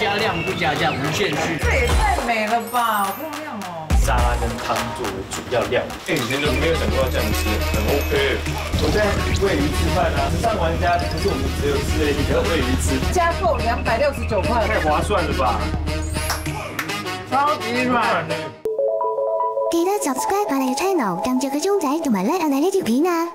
加量不加价，无限续。这也太美了吧，好漂亮哦！沙拉跟汤作为主要料，这、以前怎没有想过要这样吃？很 OK。我在喂鱼吃饭啊，时尚玩家不是我们只有吃而已，还要喂鱼吃。加购两百六十九块，太划算了吧！超级软的。记得 subscribe 我哋嘅 channel，揿住个钟仔，同埋 like 我哋呢片啊！